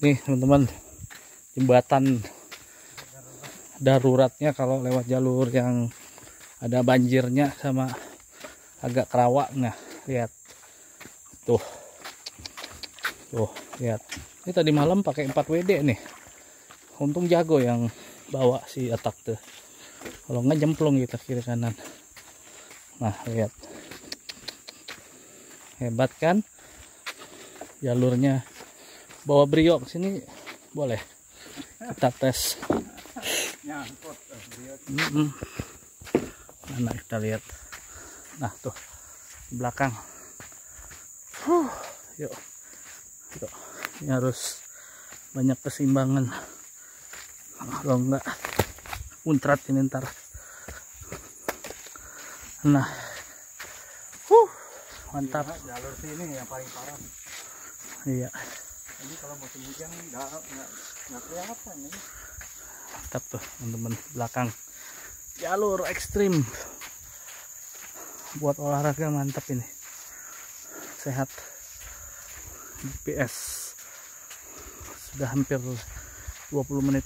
nih teman-teman. Jembatan daruratnya kalau lewat jalur yang ada banjirnya sama agak kerawak nah lihat. Tuh. Tuh lihat. Ini tadi malam pakai 4 WD nih. Untung jago yang bawa si atak tuh. Kalau nggak jemplung kita kiri kanan. Nah lihat. Hebat kan? Jalurnya bawa briok sini boleh kita tes Mm -mm. Mana kita lihat. Nah tuh belakang. Huh, yuk, yuk. Ini harus banyak keseimbangan. Kalau enggak muntrat ini ntar. Nah, huh, mantap. Jalur sini yang paling parah Iya, ini kalau musim hujan nggak kelihatan ini mantap tuh teman-teman belakang. Jalur ekstrim buat olahraga mantap ini. Sehat. GPS sudah hampir 20 menit